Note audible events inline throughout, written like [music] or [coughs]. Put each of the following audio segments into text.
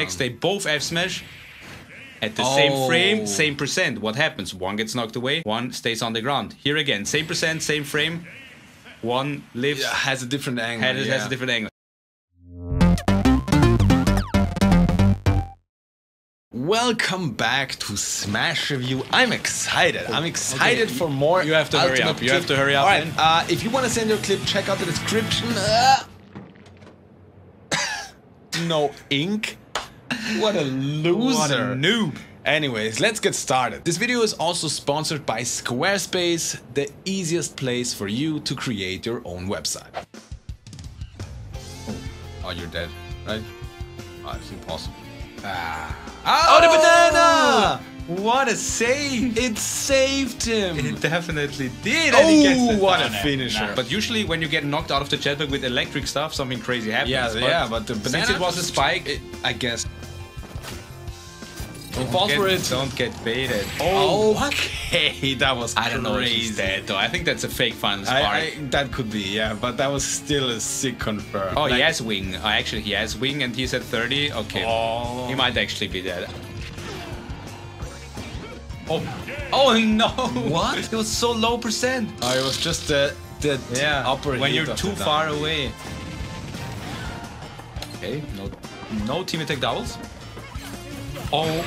next they both F smash at the Oh. same frame, same percent. What happens? One gets knocked away, one stays on the ground. Here again, same percent, same frame. One lives, Yeah, has a different angle. has, yeah. has a different angle. Welcome back to Smash Review. I'm excited. I'm excited Okay, for more. you have to hurry up. You have to hurry up, All right. Uh, if you want to send your clip, check out the description. Uh, [coughs] no ink. What a loser. What a noob. Anyways, let's get started. This video is also sponsored by Squarespace, the easiest place for you to create your own website. Oh, oh you're dead, right? Oh, it's impossible. Ah. Oh, the banana! What a save! It saved him! It definitely did. and he oh, gets Oh, the what a banana. finisher. But usually, when you get knocked out of the jetpack with electric stuff, something crazy happens. Yeah, yeah, but the since it was a spike, it- I guess. Don't fall get- for it. Don't get baited. Oh, [laughs] okay, [laughs] that was I don't know if he's crazy. dead though. I think that's a fake final spark. I, I, that could be, yeah, but that was still a sick confirm. oh, Like- he has wing. Oh, actually, he has wing, and he's at 30. Okay, Oh. he might actually be dead. Oh, oh no! What? It was so low percent. Oh, it was just the the Yeah, upper when you're too far down. away. Okay, no, no team attack doubles. Oh.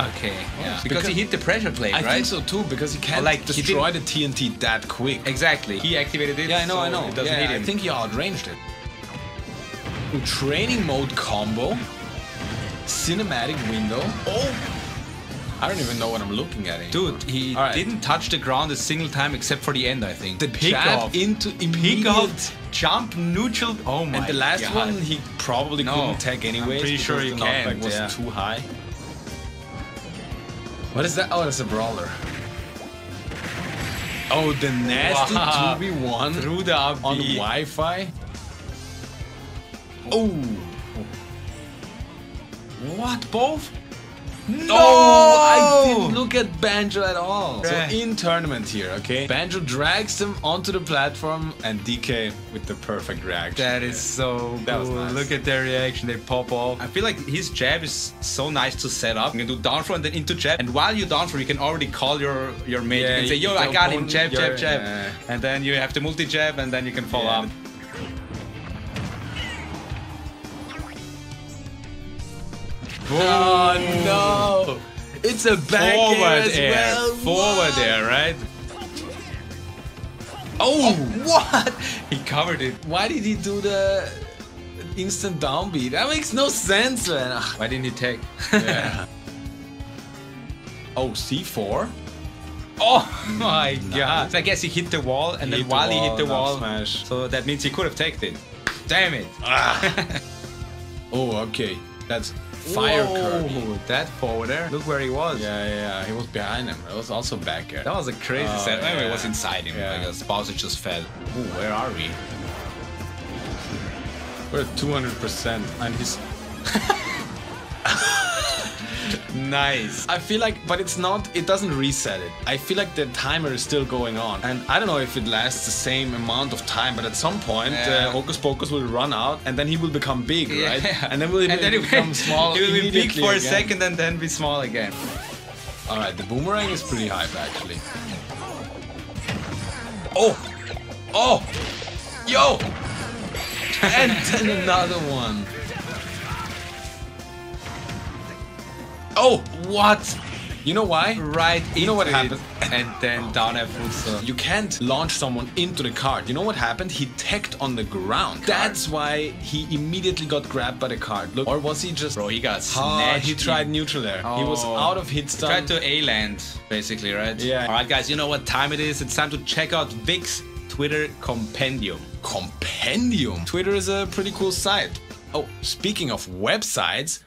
Okay, yeah. Because, because- he hit the pressure plate, I right? think so too because he can't like, he destroy the TNT that quick. Exactly. He activated it. Yeah, I know, so I know. It doesn't yeah, hit I think he outranged it. Training mode combo, cinematic window. Oh, I don't even know what I'm looking at. Anymore. Dude, he right. didn't touch the ground a single time except for the end, I think. the pick jab off. into Pick immediate. off, jump, neutral. Oh my And the last God. one he probably No, couldn't tag anyway. I'm pretty sure he can't, was yeah. too high. What is that? Oh, that's a brawler. Oh, the nasty Wow. 2v1 Through the up on Wi-Fi. Oh, What? Both? No, I didn't look at Banjo at all. So in tournament here, okay, Banjo drags them onto the platform and DK with the perfect reaction. That is so That was cool. nice. Look at their reaction, they pop off. I feel like his jab is so nice to set up. You can do down throw and then into jab. And while you down throw, you can already call your, your mate. Yeah, you can say, yo, I got him, jab, jab, jab. yeah. And then you have to multi jab and then you can follow Yeah. up. Oh no! It's a back air Forward as air. well. Forward air, right? Oh, oh, oh What? He covered it. why did he do the instant downbeat? That makes no sense, man. Ah. Why didn't he take? Yeah. [laughs] oh, C4? Oh [laughs] my god. So I guess he hit the wall and He then hit the while he hit the wall, smash. so that means he could have taken it. Damn it. Ah. [laughs] Oh, okay. That's fire Whoa, Kirby. That forward there. Look where he was. Yeah, yeah, yeah. He was behind him. It was also back air. That was a crazy Oh, set. Maybe it was inside him Yeah. because Bowser just fell. Ooh, where are we? We're at 200%. And he's. [laughs] Nice. I feel like, but it's not, it doesn't reset it. I feel like the timer is still going on. And I don't know if it lasts the same amount of time, but at some point, Yeah. uh, Hocus Pocus will run out and then he will become big, right? And then will [laughs] he and then it become small [laughs] It will be big for a second and then be small again. Alright, the boomerang is pretty hype actually. Oh! Oh! Yo! [laughs] and then another one. Oh! What? You know why? Right. You know what happened? And then down at full. You can't launch someone into the cart. You know what happened? He teched on the ground. That's why he immediately got grabbed by the cart. Look, or was he just? Bro, he got Ah, snatched. he tried neutral there. He was Oh. out of hit stun. Tried to A land, basically, right? Yeah. Alright, guys, you know what time it is? It's time to check out VyQ's Twitter compendium. Compendium. Twitter is a pretty cool site. Oh, speaking of websites,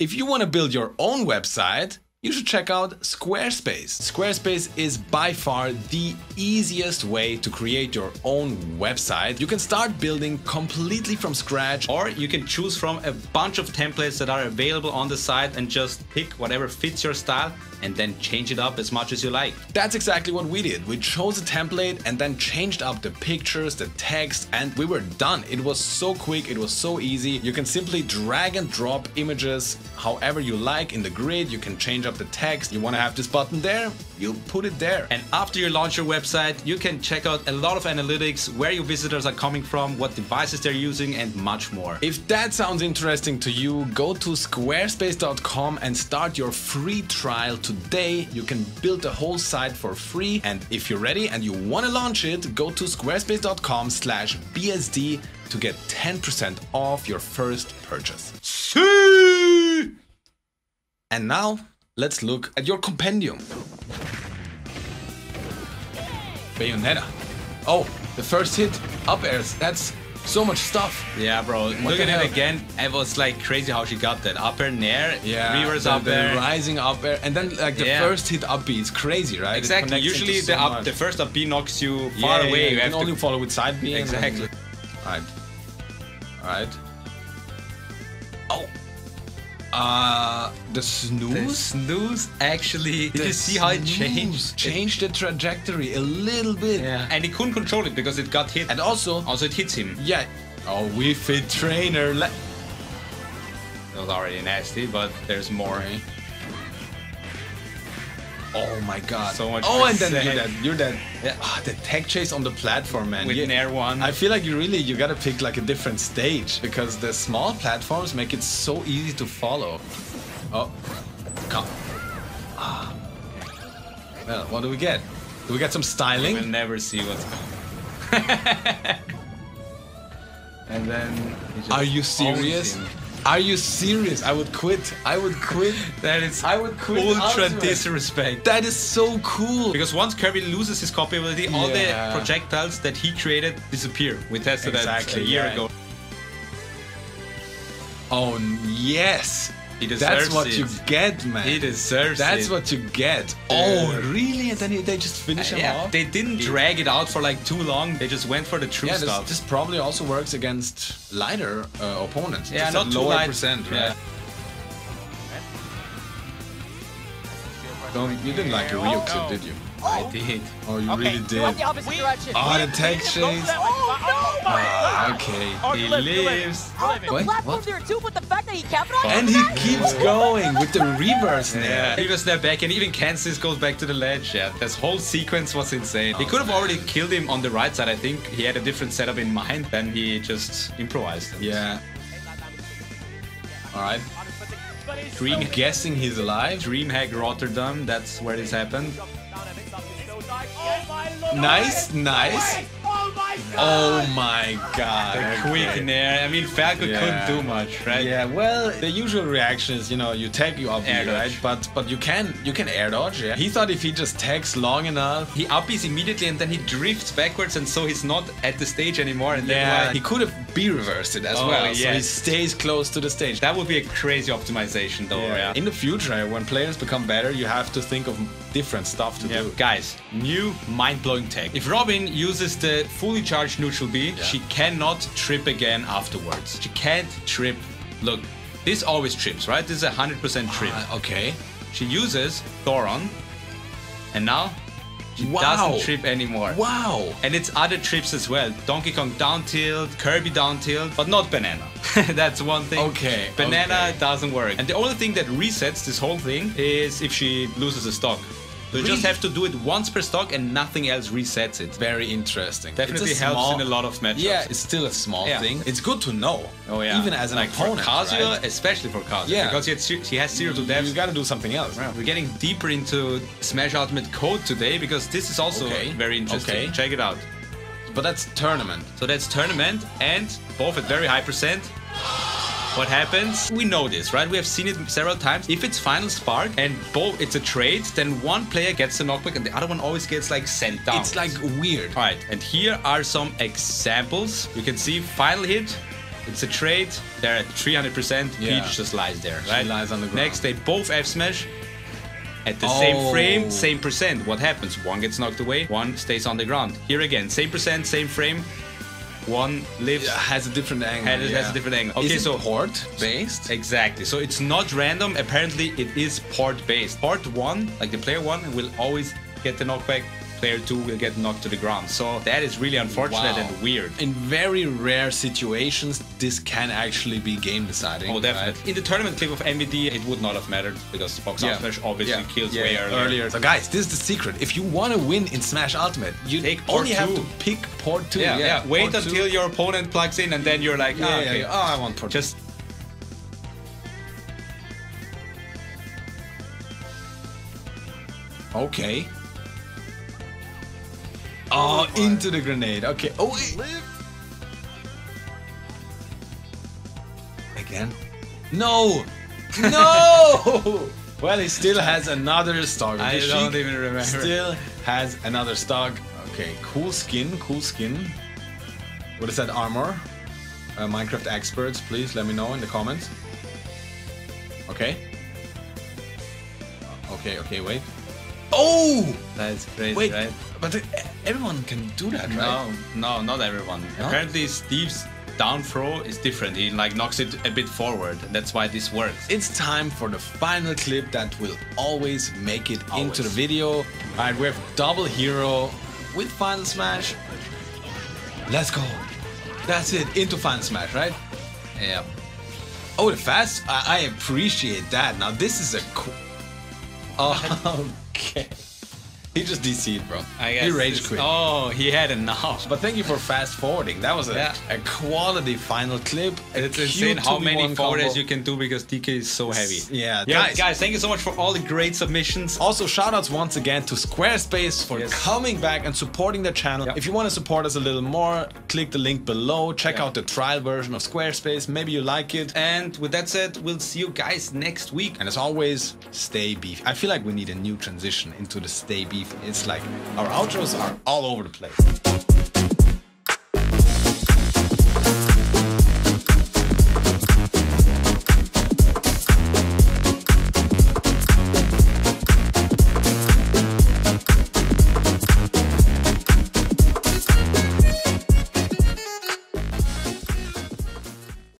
if you want to build your own website, you should check out Squarespace. Squarespace is by far the easiest way to create your own website. You can start building completely from scratch. Or you can choose from a bunch of templates that are available on the site and just pick whatever fits your style and then change it up as much as you like. That's exactly what we did. We chose a template and then changed up the pictures, the text, and we were done. It was so quick, it was so easy. You can simply drag and drop images however you like in the grid. You can change up the text. You want to have this button there, you put it there. And after you launch your website, you can check out a lot of analytics, where your visitors are coming from, what devices they're using, and much more. If that sounds interesting to you, go to squarespace.com and start your free trial today. You can build a whole site for free. And if you're ready and you want to launch it, go to squarespace.com slash BSD to get 10% off your first purchase. And now let's look at your compendium. Bayonetta. Oh, the first hit, up airs. That's so much stuff. Yeah, bro. Look at hell? it again. It was like crazy how she got that. Up air, nair, reverse the, up air. rising up air, and then like the Yeah. first hit up B is crazy, right? Exactly. Usually the so up, much. the first up B knocks you far yeah, away. yeah, You you have can only to. follow with side B. Exactly. Right. Right. Oh. Uh, the The snooze. snooze actually. Did you see how it snooze changed? Changed the trajectory a little bit. Yeah. And he couldn't control it because it got hit. And also, also, it hits him. yeah. Oh, Wii Fit Trainer. That was already nasty, but there's more. Okay. Oh my god. So much Oh, and then you're dead. You're dead. Yeah. Ah, the tech chase on the platform, man. With You- Nair one. I feel like you really you gotta pick like a different stage because the small platforms make it so easy to follow. Oh, come. Ah. Well, what do we get? Do we get some styling? We'll never see what's coming. [laughs] and then. Are you serious? Are you serious? I would quit. I would quit. That is I would quit ultra Ultimate. disrespect. That is so cool. Because once Kirby loses his copy ability, all the projectiles that he created disappear. We tested Exactly, that a year yeah. ago. Oh yes. He That's what it. you get, man. He deserves it. That's it. what you get. Oh, really? And then he- they just finish him yeah, off? they didn't drag it out for like too long. They just went for the true Yeah, this, stuff. this probably also works against lighter uh, opponents. yeah, Just not at too lower light. percent, right? Yeah. Don't, you didn't like the Ryuksu, did you? I did. Oh, you Okay, really did. went the opposite direction. Oh, the tech chase. Oh, no! Ah, okay. Oh, He you live, you live. lives. You. What? What? there too, but the fact that he capitalized And he that? keeps going with the reverse Yeah. nair. He was there back, and even Kansas goes back to the ledge. Yeah, this whole sequence was insane. He Oh, could have already killed him on the right side. I think he had a different setup in mind. Then he just improvised. Yeah. All right. Dream, I'm guessing he's alive. DreamHack Rotterdam. That's where this happened. Nice, nice. Oh Oh my god. The quick okay. nair. I mean, Falco Yeah. couldn't do much, right? Yeah, well, the usual reaction is, you know, you tag you up, right? dodge. But but you can you can air dodge. Yeah. He thought if he just tags long enough, He uppies immediately and then he drifts backwards, and so he's not at the stage anymore. And yeah, then he could have be reversed it as Oh, well. So he stays close to the stage. that would be a crazy optimization, though. Yeah. In the future, eh, when players become better, you have to think of different stuff to Yeah, do. guys, new mind-blowing tech. If Robin uses the fully charged neutral B, she cannot trip again afterwards. She can't trip. Look, this always trips, right? This is a 100% trip. Uh, okay. she uses Thoron, and now she Wow. doesn't trip anymore. Wow. And it's other trips as well. Donkey Kong down tilt, Kirby down tilt, but not Banana. [laughs] That's one thing. Okay, Banana okay. doesn't work. And the only thing that resets this whole thing is if she loses a stock. So you just have to do it once per stock and nothing else resets it. Very interesting. Definitely helps small- in a lot of matchups. Yeah, it's still a small Yeah. thing. It's good to know. Oh yeah. Even as an like opponent, for Kazuya, right? especially for Kazuya. Yeah. Because he, had, he has zero to death. You got to do something else. We're getting deeper into Smash Ultimate Code today because this is also Okay, very interesting. okay. Check it out. But that's tournament. So that's tournament and both at very high percent. What happens? We know this, right? We have seen it several times. If it's final spark and both it's a trade, then one player gets the knockback and the other one always gets like sent down. It's like weird. Alright, and here are some examples. You can see final hit. It's a trade. They're at 300%. Yeah. Peach just lies there, She right? lies on the ground. Next, they both F smash. At the Oh. same frame, same percent. What happens? One gets knocked away, one stays on the ground. Here again, same percent, same frame. One lives. Yeah, has a different angle. Has- has a different angle. Okay, Is it so- port based. Exactly. So it's not random. Apparently, it is port based. Port one, like the player one, will always get the knockback. Player two will get knocked to the ground. So that is really unfortunate Wow. and weird. In very rare situations, this can actually be game deciding. Oh, definitely. In the tournament clip of MVD, it would not have mattered because Box Yeah. Out Smash obviously Yeah. kills Yeah, way yeah, earlier. So guys, this is the secret. If you want to win in Smash Ultimate, you Take only have to pick port two. Yeah, yeah. Wait port until two. your opponent plugs in, and then you're like, ah, yeah, okay. Oh, I want port. Just okay. Oh, into the grenade. Okay. Oh, wait. Again? No! No! [laughs] well, he still has another stock. I The don't even remember. Still has another stock. Okay, cool skin, cool skin. What is that armor? Uh, Minecraft experts, please let me know in the comments. Okay. Okay, okay, wait. Oh! that's crazy, Wait, right? but everyone can do that, right? No, no, not everyone. No? Apparently, Steve's down throw is different. He like knocks it a bit forward. That's why this works. It's time for the final clip that will always make it into the video. All right, we have double hero with Final Smash. Let's go. That's it, into Final Smash, right? Yeah. Oh, the fast? I, I appreciate that. Now, this is a cool. [laughs] Oh, okay. He just DC'd, bro. I guess he rage quit. Oh, he had enough. But thank you for fast forwarding. That was a, Yeah. a quality final clip. It's insane how many 2v1 forwards you can do because DK is so heavy. Yeah, yeah, guys. guys. Thank you so much for all the great submissions. Also, shoutouts once again to Squarespace for Yes. coming back and supporting the channel. Yep. If you want to support us a little more, click the link below. Check Yeah. out the trial version of Squarespace. Maybe you like it. And with that said, we'll see you guys next week. And as always, stay beef. I feel like we need a new transition into the stay beef. It's like our outros are all over the place.